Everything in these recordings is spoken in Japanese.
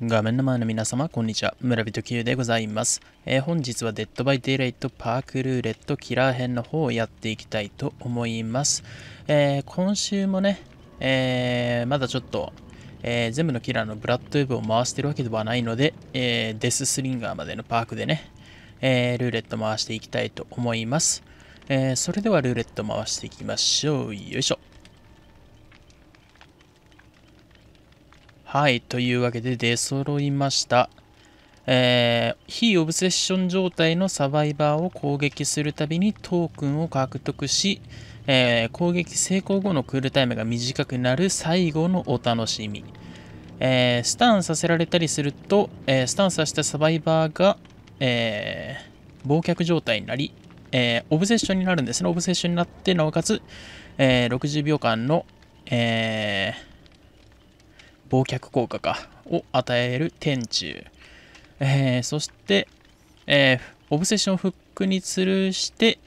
画面の前の皆様、こんにちは。村人 Q でございます。えー本日はデッドバイデイライトパークルーレットキラー編の方をやっていきたいと思います。えー今週もね、えーまだちょっと、え全部のキラーのブラッドウェブを回してるわけではないので、えーデススリンガーまでのパークでね、えルーレット回していきたいと思います。えそれではルーレット回していきましょう。よいしょ。はい、というわけで出揃いました。えー非オブセッション状態のサバイバーを攻撃するたびにトークンを獲得し、えー攻撃成功後のクールタイムが短くなる最後のお楽しみ。えースタンさせられたりすると、えースタンさせたサバイバーが、えー忘却状態になり、えーオブセッションになるんですね。オブセッションになって、なおかつ、えー60秒間の、えー忘却効果かを与える天柱、えーそして、えーオブセッションフックに吊るして、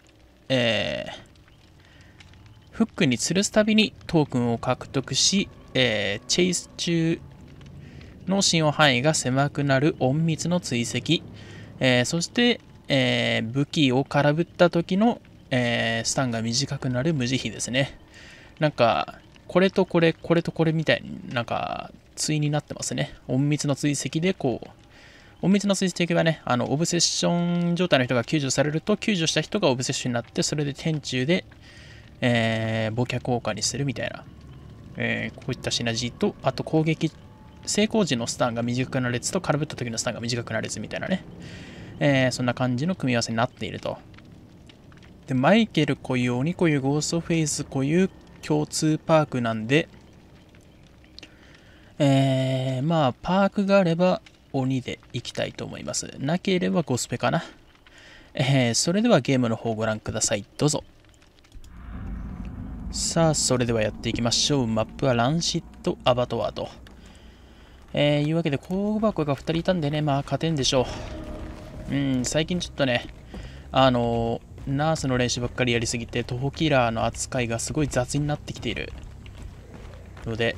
えーフックに吊るすたびにトークンを獲得し、えーチェイス中の使用範囲が狭くなる隠密の追跡、えーそして、えー武器を空振った時の、えースタンが短くなる無慈悲ですね。なんか、これとこれ、これとこれみたいになんか、対になってますね。隠密の追跡で、こう、隠密の追跡はね、あの、オブセッション状態の人が救助されると、救助した人がオブセッションになって、それで天中で、えー、忘却効果にするみたいな、えーこういったシナジーと、あと攻撃、成功時のスタンが短くなる列と、空振った時のスタンが短くなる列みたいなね、えーそんな感じの組み合わせになっていると。で、マイケル固有、鬼固有、ゴーストフェイス固有、共通パークなんで、えー、まあ、パークがあれば鬼で行きたいと思います。なければゴスペかな。えー、それではゲームの方をご覧ください。どうぞ。さあ、それではやっていきましょう。マップはランシット・アバトワーと。えー、いうわけで、工具箱が2人いたんでね、まあ、勝てんでしょう。うん、最近ちょっとね、あのーナースの練習ばっかりやりすぎて、徒歩キラーの扱いがすごい雑になってきているので、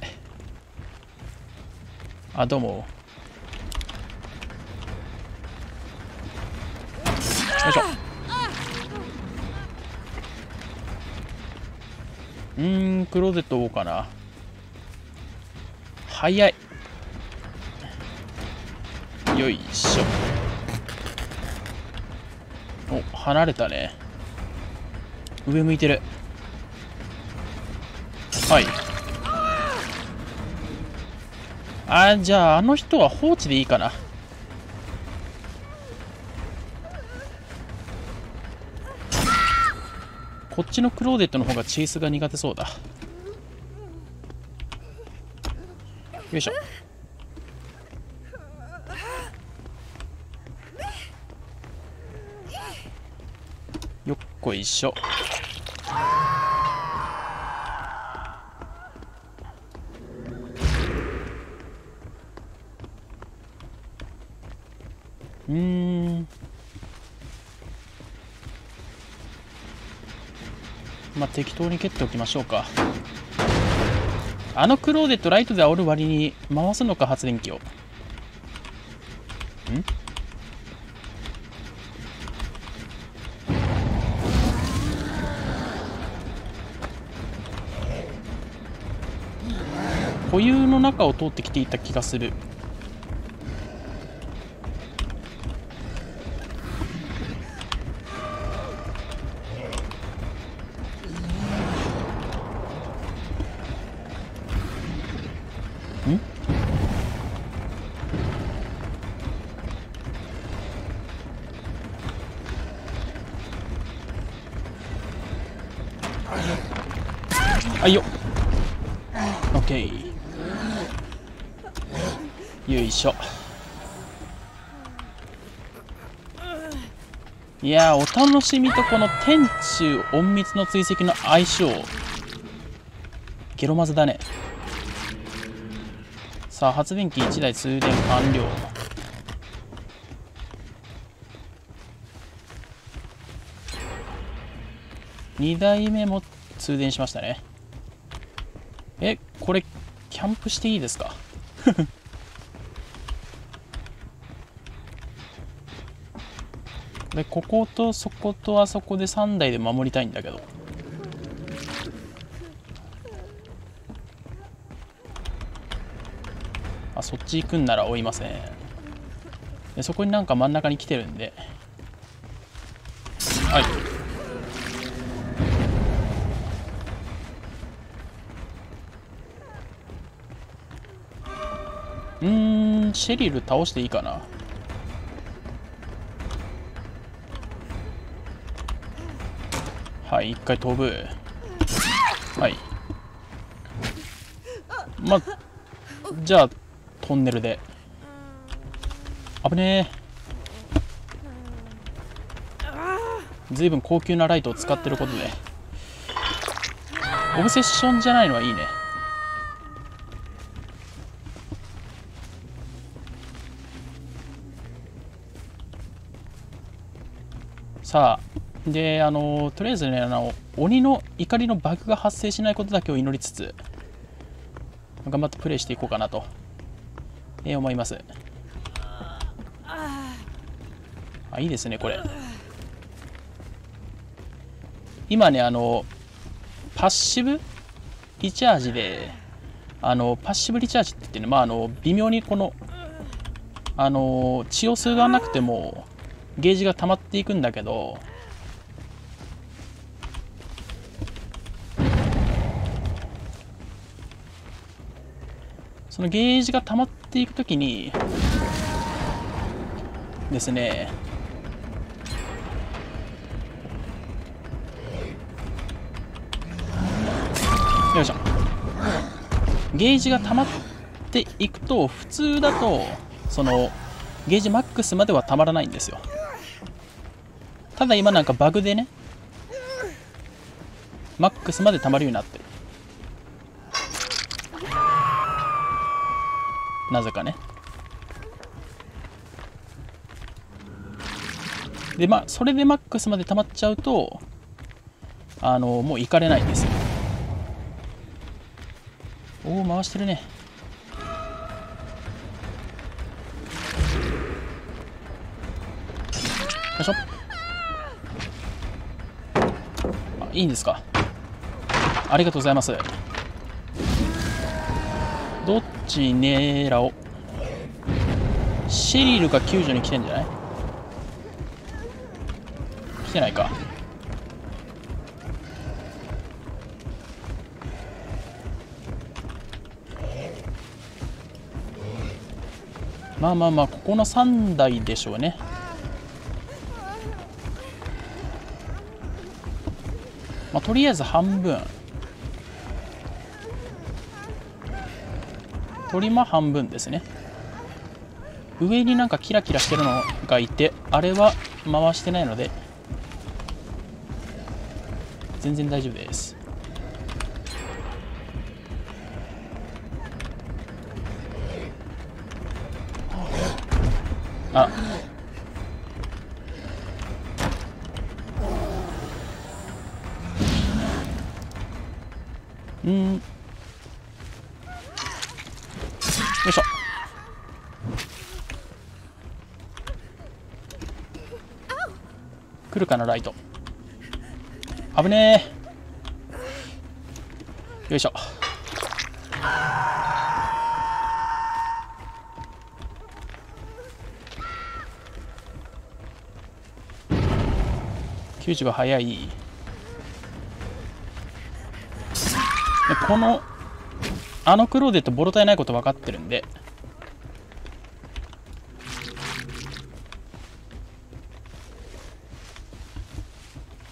あ、どうも。よいしょ。うーん、クローゼット追おうかな。早い。よいしょ。離れたね。上向いてる。はい。あ、じゃあ、あの人は放置でいいかな。こっちのクローデットの方がチェイスが苦手そうだ。よいしょ。こいしょ。うん。まあ、適当に蹴っておきましょうか。あのクローデットライトで煽る割に回すのか、発電機を。固有の中を通ってきていた気がする。ん？あいよ。OK よいしょ。いやお楽しみとこの天中隠密の追跡の相性。ゲロマズだね。さあ発電機1台通電完了。2台目も通電しましたね。えこれキャンプしていいですか？でこことそことあそこで3台で守りたいんだけど。あそっち行くんなら追いません。でそこになんか真ん中に来てるんで。はい。うんシェリル倒していいかな。はい一回飛ぶ。はい。まじゃあトンネルで。危ねえ。ずいぶん高級なライトを使ってることで。オブセッションじゃないのはいいね。さあであのとりあえずねあの鬼の怒りのバグが発生しないことだけを祈りつつ頑張ってプレイしていこうかなと、えー、思います。あいいですねこれ。今ねあのパッシブリチャージであのパッシブリチャージって言ってねまああの微妙にこのあの血を吸わなくてもゲージが溜まっていくんだけどそのゲージが溜まっていくときにですねよいしょ。ゲージが溜まっていくと普通だとそのゲージマックスまではたまらないんですよ。ただ今なんかバグでねマックスまでたまるようになってる。なぜかね。でまあそれでマックスまで溜まっちゃうとあのもう行かれないんですよ。おお回してるね。よいしょ。あいいんですか。ありがとうございます。っち狙お。うシリルが救助に来てんじゃない？来てないか。まあまあまあここの3台でしょうね。まあとりあえず半分。鳥間半分ですね。上になんかキラキラしてるのがいてあれは回してないので全然大丈夫です。あ。うん。よいしょ。来るかなライト。危ねえ。よいしょ。90が速い。このあのクローデットボロ体ないこと分かってるんで。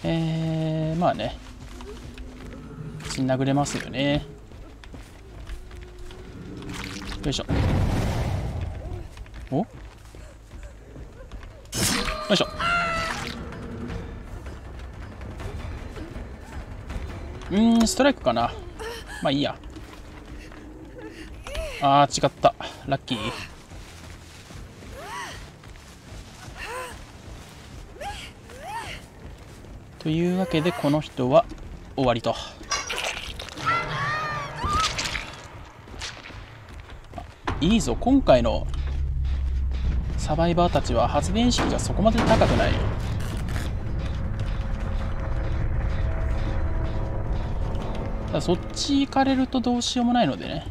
えー、まあね。血殴れますよね。よいしょ。お？よいしょ。うんストライクかな。まあいいや。あー違った。ラッキー。というわけでこの人は終わりと。いいぞ。今回のサバイバーたちは発電式がそこまで高くない。そっち行かれるとどうしようもないのでね。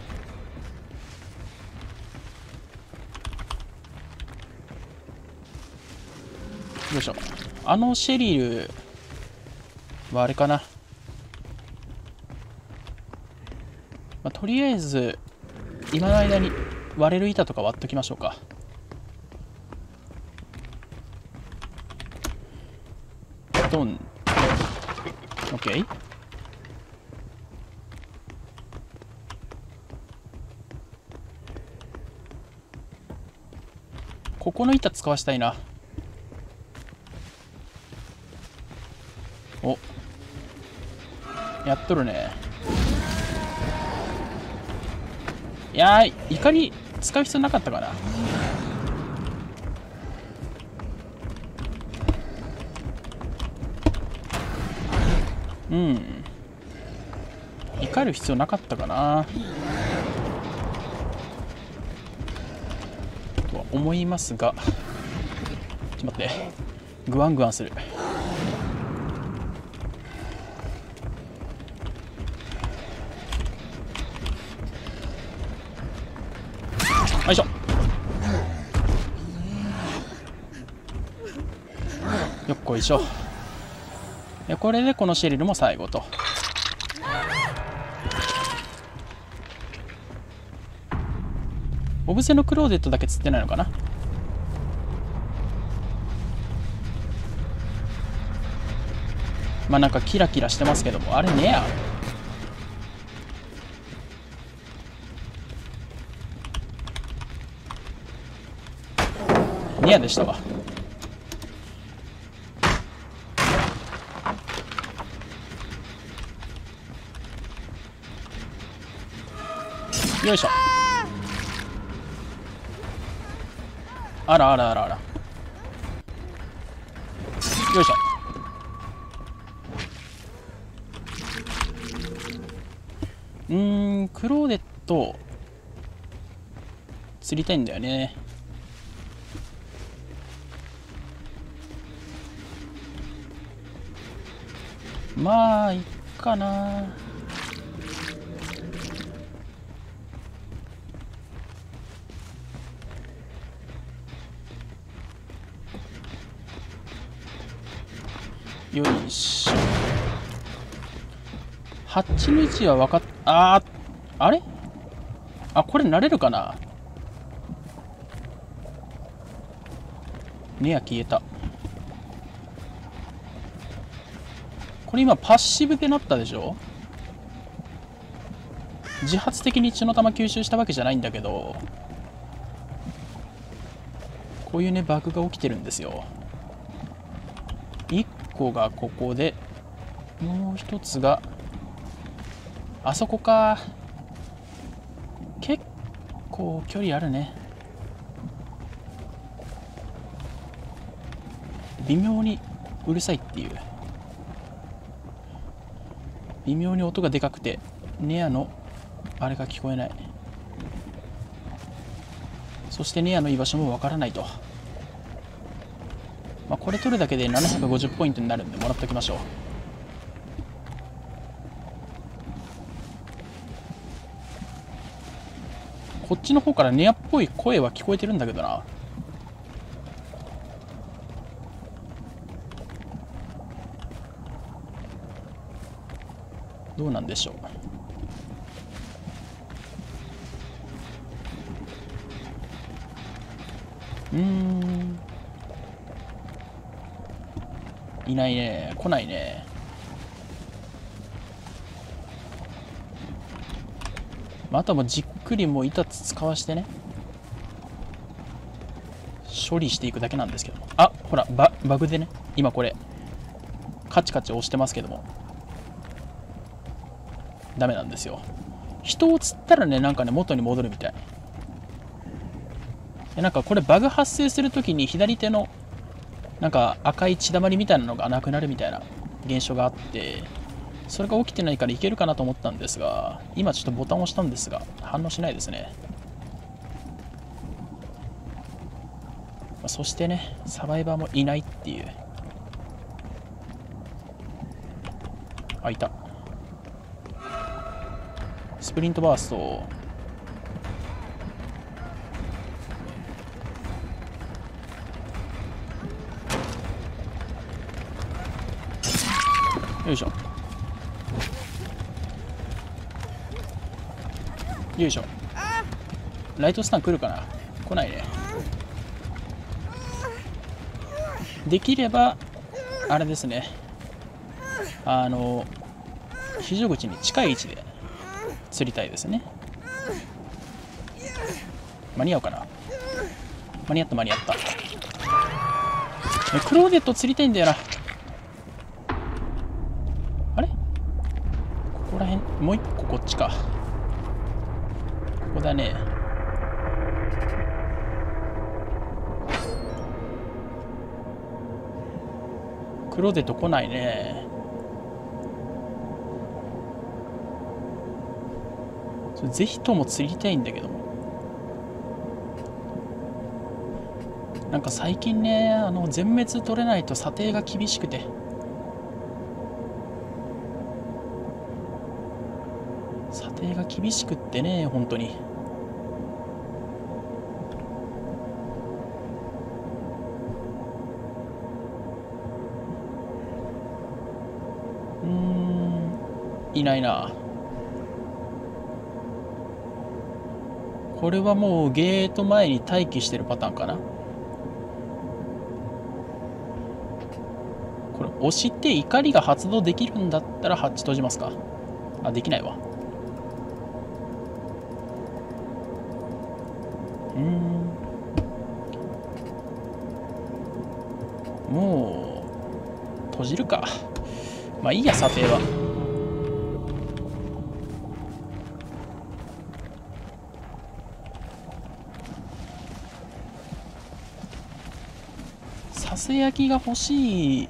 よいしょあのシェリルはあれかな、まあ、とりあえず今の間に割れる板とか割っときましょうか。ドン。OK ここの板使わしたいな。やっとるね。いやー怒り使う必要なかったかな。うん。怒る必要なかったかな。とは思いますが。ちょっと待って。グワングワンする。こいしょ。これでこのシェリルも最後と。オブセのクローゼットだけ釣ってないのかな？まあなんかキラキラしてますけどもあれねや。ニアでしたわ。よいしょ。あらあらあらあら。よいしょ。うんクローデット。釣りたいんだよね。まあいっかな。よいしょ。ハッチの位置は分かっあーあれ？あこれ慣れるかな？ねや消えた。これ今パッシブでなったでしょ？自発的に血の玉吸収したわけじゃないんだけどこういうねバグが起きてるんですよ。個がここでもう一つがあそこか。結構距離あるね。微妙にうるさいっていう。微妙に音がでかくてネアのあれが聞こえない。そしてネアの居場所もわからないと。まあ、これ取るだけで750ポイントになるんでもらっておきましょう。こっちの方からネアっぽい声は聞こえてるんだけどな。どうなんでしょう。うん。いないね。来ないね。あとはもじっくりもう板使わしてね。処理していくだけなんですけどあほらババグでね。今これカチカチ押してますけども。ダメなんですよ。人を釣ったらねなんかね元に戻るみたい。なんかこれバグ発生するときに左手のなんか赤い血だまりみたいなのがなくなるみたいな現象があってそれが起きてないからいけるかなと思ったんですが今ちょっとボタンを押したんですが反応しないですね。そしてねサバイバーもいないっていう。あいた。スプリントバーストよいしょ。よいしょ。ライトスタン来るかな？来ないね。できればあれですね。あの非常口に近い位置で釣りたいですね。間に合うかな？間に合った間に合った。クローデット釣りたいんだよなあれここら辺もう一個こっちか。ここだね。クローデット来ないねぜひとも釣りたいんだけど。もなんか最近ねあの全滅取れないと査定が厳しくて。厳しくってね本当に。うん。いないな。これはもうゲート前に待機してるパターンかな。これ押して怒りが発動できるんだったらハッチ閉じますか。あできないわ。じるか。まあいいや査定は。させ焼きが欲しい。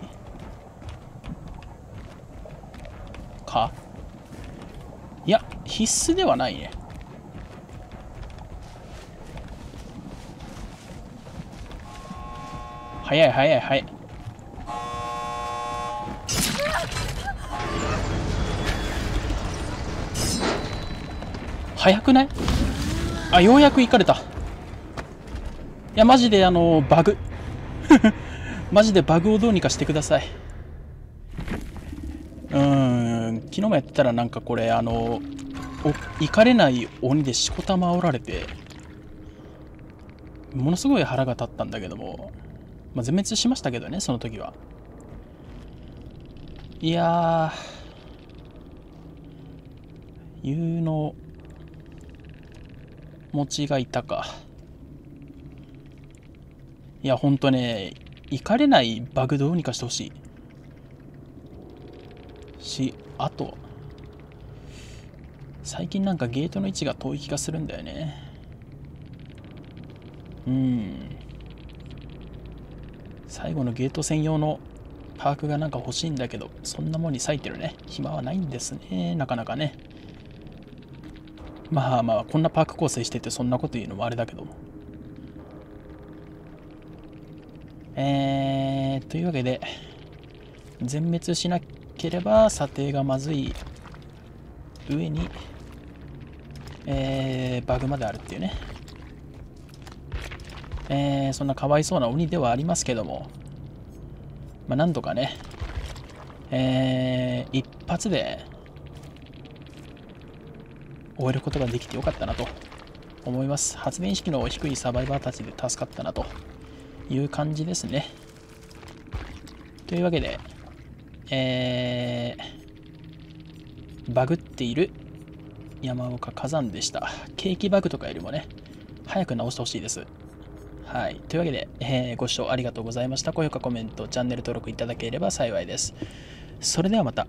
か？いや必須ではないね。早い早い早い。早くない？あようやく行かれたいやマジであのバグ マジでバグをどうにかしてください。うーん、昨日もやってたらなんかこれ、あの、怒れない鬼でしこたま煽られて、ものすごい腹が立ったんだけども、まあ、全滅しましたけどね、その時は。いやー、有能持ちがいたか。いや、ほんとね、怒れないバグどうにかしてほしい。しあと最近なんかゲートの位置が遠い気がするんだよね。うん。最後のゲート専用のパークがなんか欲しいんだけどそんなもんに咲いてるね。暇はないんですねなかなかね。まあまあこんなパーク構成しててそんなこと言うのもあれだけどもえー、というわけで、全滅しなければ査定がまずい上に、えー、バグまであるっていうね。えー、そんなかわいそうな鬼ではありますけども、まあ、なんとかね、えー、一発で終えることができてよかったなと思います。発電式の低いサバイバーたちで助かったなという感じですね。というわけで、えー、バグっている山岡火山でした。ケーキバグとかよりもね、早く直してほしいです。はい。というわけで、えー、ご視聴ありがとうございました。高評価、コメント、チャンネル登録いただければ幸いです。それではまた。